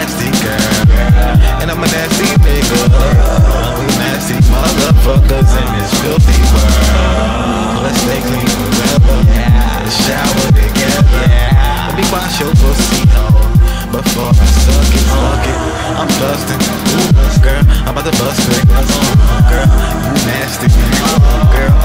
nasty girl. And I'm a nasty nigga. We nasty motherfuckers in this filthy world. Let's stay clean forever. Shower together. Let me wash your pussy hole before I suck it, fuck it. I'm busting, ooh, girl. I'm about to bust it, girl. You nasty, girl.